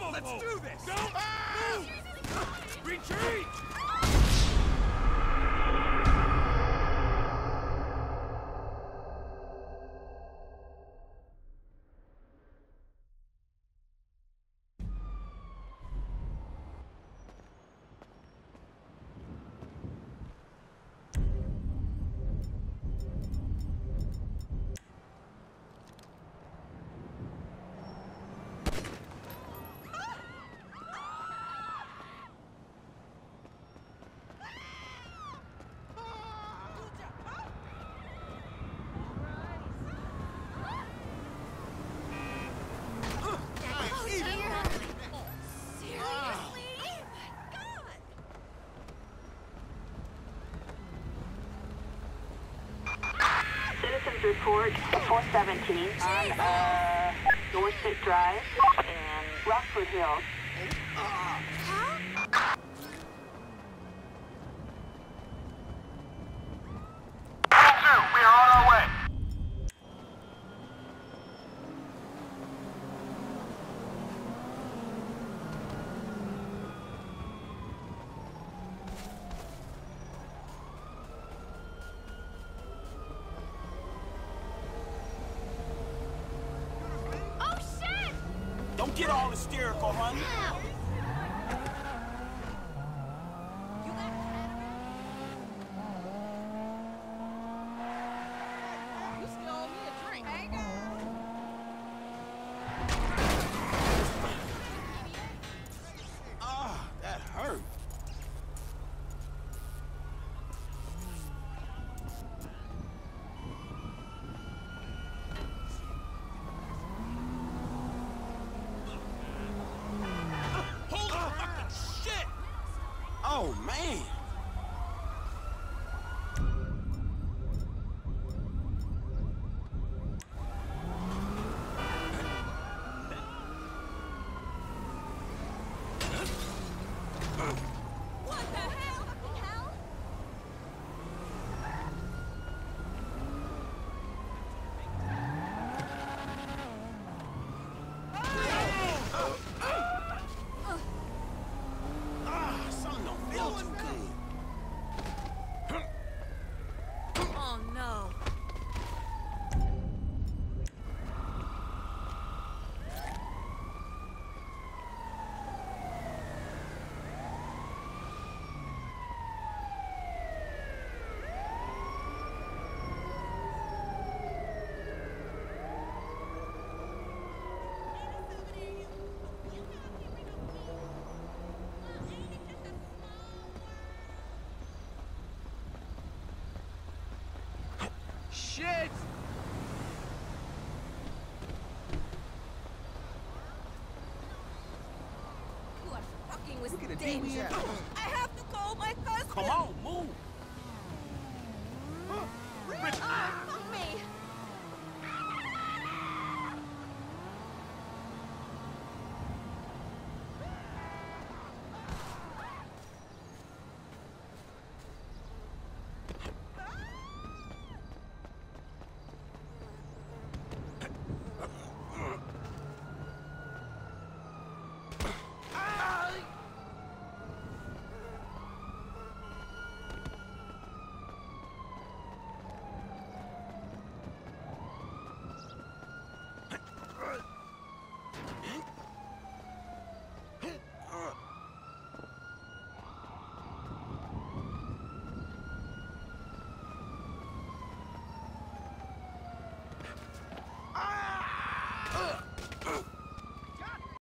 Let's do this! Don't move! Report 417 on uh, Dorset Drive and Rockford Hills. We are on our way. Oh shit! Get all hysterical, honey. Oh, Shit! You are fucking with Look at the danger. demon. I have to call my husband. Come on, move.